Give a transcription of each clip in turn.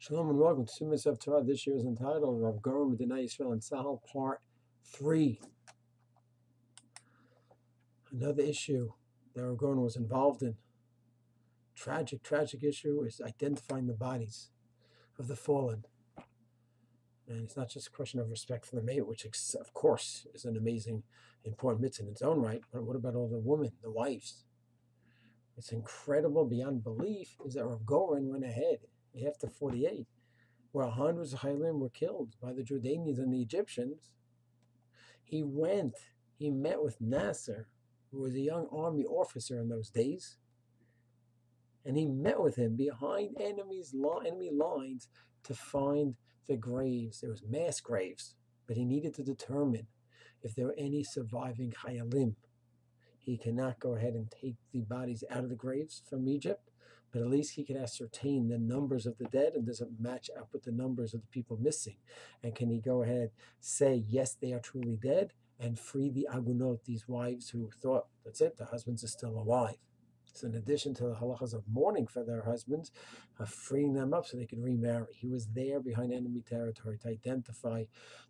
Shalom and welcome to Sumas of Torah. This year is entitled Rav Goren Medinat Yisrael and Zahal Part 3. Another issue that Rav Goren was involved in, tragic, tragic issue, is identifying the bodies of the fallen. And it's not just a question of respect for the mate, which of course is an amazing, important mitzvah in its own right, but what about all the women, the wives? It's incredible beyond belief is that Rav Goren went ahead after 48, where hundreds of Chayalim were killed by the Jordanians and the Egyptians, he went, he met with Nasser, who was a young army officer in those days, and he met with him behind enemy's enemy lines to find the graves. There was mass graves, but he needed to determine if there were any surviving Chayalim. He cannot go ahead and take the bodies out of the graves from Egypt but at least he can ascertain the numbers of the dead and does it match up with the numbers of the people missing? And can he go ahead say, yes, they are truly dead and free the agunot, these wives who thought, that's it, the husbands are still alive. So in addition to the halachas of mourning for their husbands, uh, freeing them up so they could remarry. He was there behind enemy territory to identify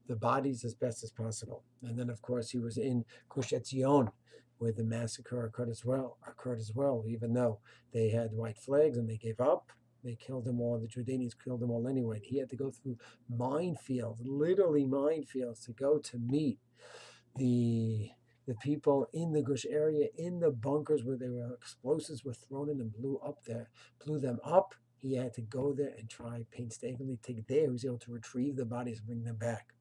the bodies as best as possible. And then, of course, he was in Gush Etzion, where the massacre occurred as well. Uh, occurred as well, even though they had white flags and they gave up. They killed them all. The Jordanians killed them all anyway. He had to go through minefields, literally minefields, to go to meet the the people in the Gush area, in the bunkers where there were explosives were thrown in and blew up there, blew them up. He had to go there and try painstakingly get there. He was able to retrieve the bodies and bring them back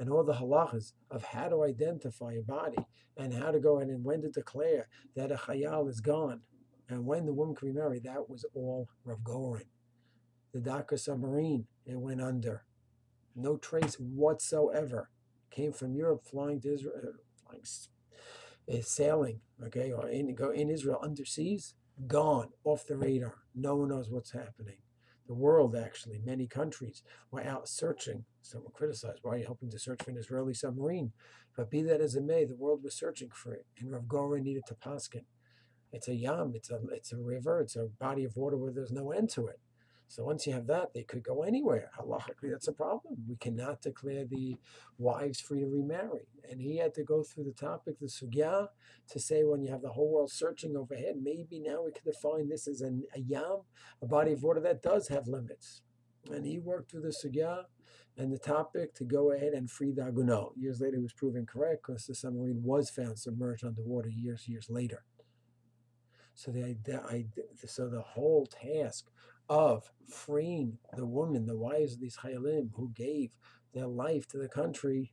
and all the halachas of how to identify a body and how to go ahead and when to declare that a chayal is gone and when the woman can be married, that was all Rav Goren. The Dakar submarine, it went under. No trace whatsoever. Came from Europe flying to Israel, uh, flying, uh, sailing, okay, or in, go in Israel underseas, gone, off the radar. No one knows what's happening the world, actually, many countries were out searching. Some were criticized. Why are you helping to search for an Israeli submarine? But be that as it may, the world was searching for it, and Rav Goren needed to paskin. It's a yam, it's a it's a river, it's a body of water where there's no end to it. So once you have that, they could go anywhere. Halachically, that's a problem. We cannot declare the wives free to remarry. And he had to go through the topic, the sugya, to say when you have the whole world searching overhead, maybe now we could define this as an, a yam, a body of water that does have limits. And he worked through the sugya and the topic to go ahead and free the agunot. Years later, it was proven correct because the submarine was found submerged underwater years, years later. So the, the, so the whole task of freeing the women, the wives of these Hayalim who gave their life to the country.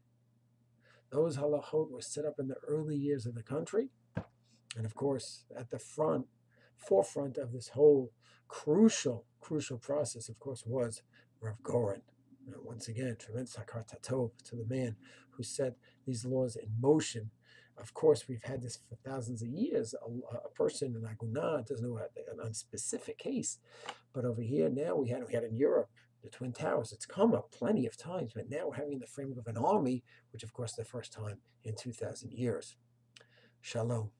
Those halachot were set up in the early years of the country. And of course, at the front, forefront of this whole crucial, crucial process, of course, was Rav Goren. And once again, tremendous hakarat hatov to the man who set these laws in motion of course, we've had this for thousands of years. A, a person in Agunah doesn't know a, a specific case, but over here now we had we had in Europe the Twin Towers. It's come up plenty of times, but now we're having the framework of an army, which of course the first time in two thousand years. Shalom.